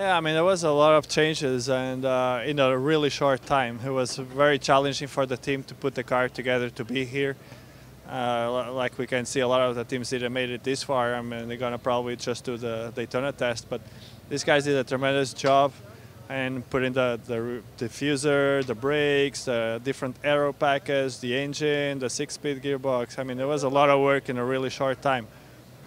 Yeah, I mean, there was a lot of changes and uh, in a really short time. It was very challenging for the team to put the car together to be here. Uh, like we can see, a lot of the teams didn't made it this far. I mean, they're gonna probably just do the Daytona test, but these guys did a tremendous job and putting the, the diffuser, the brakes, the different aero package, the engine, the six-speed gearbox. I mean, there was a lot of work in a really short time.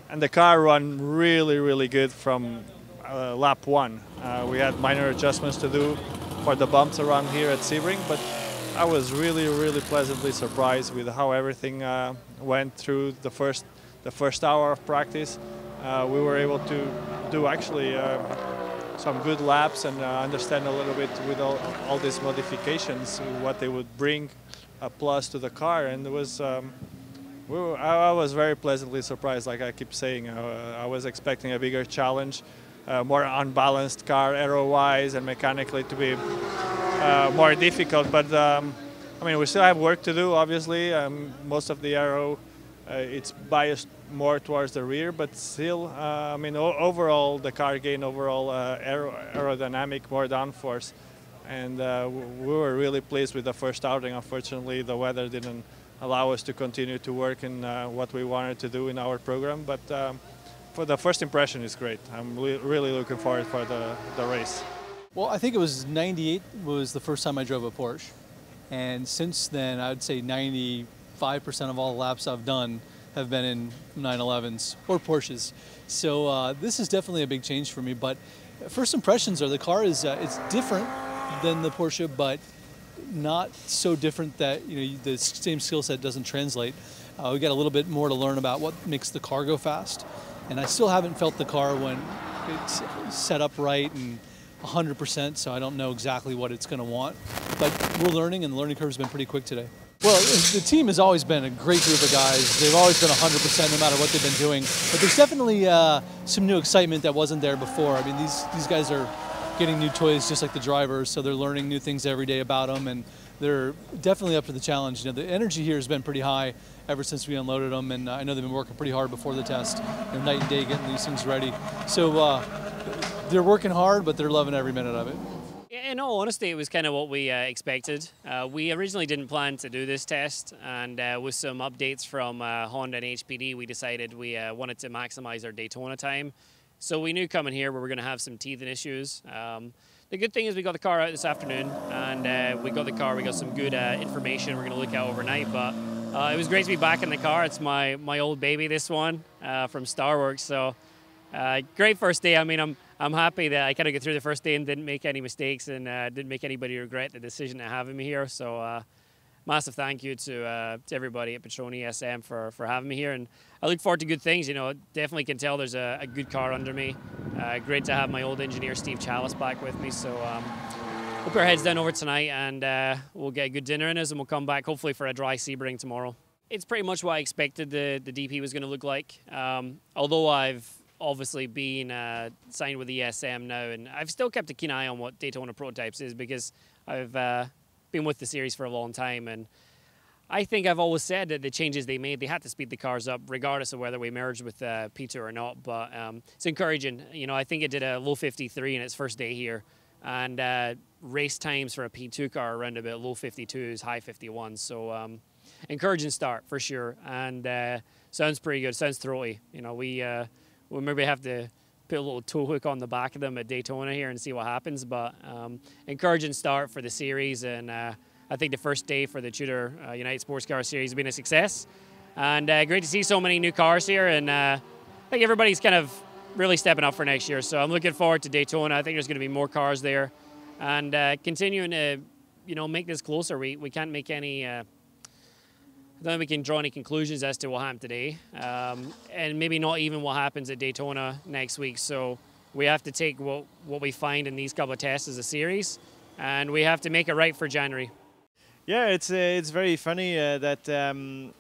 And the car ran really, really good from uh, lap one. Uh, we had minor adjustments to do for the bumps around here at Sebring, but I was really, really pleasantly surprised with how everything uh, went through the first, the first hour of practice. Uh, we were able to do actually uh, some good laps and uh, understand a little bit with all, all these modifications what they would bring a plus to the car, and it was. Um, we were, I, I was very pleasantly surprised, like I keep saying. I was expecting a bigger challenge uh, more unbalanced car aero-wise and mechanically to be uh, more difficult. But um, I mean, we still have work to do. Obviously, um, most of the aero uh, it's biased more towards the rear, but still, uh, I mean, overall the car gained overall uh, aero aerodynamic, more downforce, and uh, we were really pleased with the first outing. Unfortunately, the weather didn't allow us to continue to work in what we wanted to do in our program, but. Um, for the first impression is great. I'm really looking forward for the, the race. Well, I think it was 98 was the first time I drove a Porsche. And since then, I'd say 95% of all the laps I've done have been in 911s or Porsches. So uh, this is definitely a big change for me. But first impressions are the car is uh, it's different than the Porsche, but not so different that you know the same skill set doesn't translate. Uh, we got a little bit more to learn about what makes the car go fast and I still haven't felt the car when it's set up right and 100%, so I don't know exactly what it's going to want. But we're learning, and the learning curve has been pretty quick today. Well, the team has always been a great group of guys. They've always been 100% no matter what they've been doing. But there's definitely uh, some new excitement that wasn't there before. I mean, these, these guys are getting new toys just like the drivers, so they're learning new things every day about them. And they're definitely up to the challenge. You know, the energy here has been pretty high ever since we unloaded them, and I know they've been working pretty hard before the test, you know, night and day getting these things ready. So uh, they're working hard, but they're loving every minute of it. In all honesty, it was kind of what we uh, expected. Uh, we originally didn't plan to do this test, and uh, with some updates from uh, Honda and HPD, we decided we uh, wanted to maximize our Daytona time. So we knew coming here we were going to have some teething issues. Um, the good thing is we got the car out this afternoon and uh, we got the car, we got some good uh, information we're going to look at overnight. But uh, it was great to be back in the car. It's my, my old baby, this one uh, from Starworks. So uh, great first day. I mean, I'm, I'm happy that I kind of got through the first day and didn't make any mistakes and uh, didn't make anybody regret the decision to have me here. So massive thank you to, uh, to everybody at Patrón ESM for, for having me here. And I look forward to good things. You know, definitely can tell there's a, a good car under me. Uh, great to have my old engineer Steve Chalice back with me. So um, we'll put our heads down over tonight and uh, we'll get a good dinner in us and we'll come back hopefully for a dry Sebring tomorrow. It's pretty much what I expected the, the DP was going to look like. Um, although I've obviously been uh, signed with ESM now and I've still kept a keen eye on what Daytona Prototypes is because I've uh, been with the series for a long time, and I think I've always said that the changes they made, they had to speed the cars up, regardless of whether we merged with uh, P2 or not. But um, it's encouraging. You know, I think it did a low 53 in its first day here, and uh, race times for a P2 car around about low 52s, high 51s. So um, encouraging start for sure, and uh, sounds pretty good. Sounds throaty. You know, we uh, we maybe have to put a little tow hook on the back of them at Daytona here and see what happens. But um, encouraging start for the series, and uh, I think the first day for the Tudor uh, United Sports Car Series has been a success. And uh, great to see so many new cars here, and uh, I think everybody's kind of really stepping up for next year. So I'm looking forward to Daytona. I think there's going to be more cars there, and uh, continuing to, you know, make this closer. We we can't make any uh, then we can draw any conclusions as to what happened today, um, and maybe not even what happens at Daytona next week. So we have to take what, what we find in these couple of tests as a series, and we have to make it right for January. Yeah, it's uh, it's very funny uh, that um,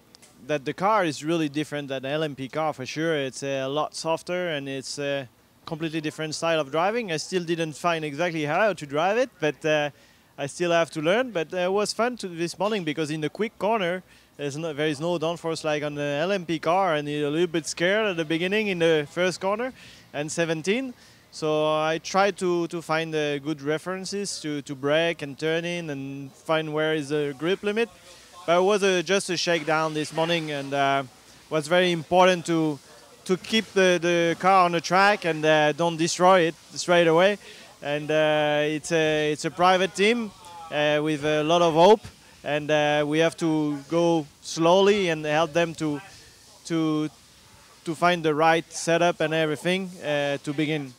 that the car is really different than the LMP car for sure. It's a lot softer and it's a completely different style of driving. I still didn't find exactly how to drive it, but uh, I still have to learn. But uh, it was fun to, this morning because in the quick corner there's no, there is no downforce like on the LMP car, and a little bit scared at the beginning in the first corner and 17. So I tried to, to find uh, good references to, to brake and turn in and find where is the grip limit. But it was a, just a shakedown this morning and uh, was very important to to keep the, the car on the track and uh, don't destroy it straight away. And uh, it's a it's a private team uh, with a lot of hope, and uh, we have to go slowly and help them to to to find the right setup and everything uh, to begin.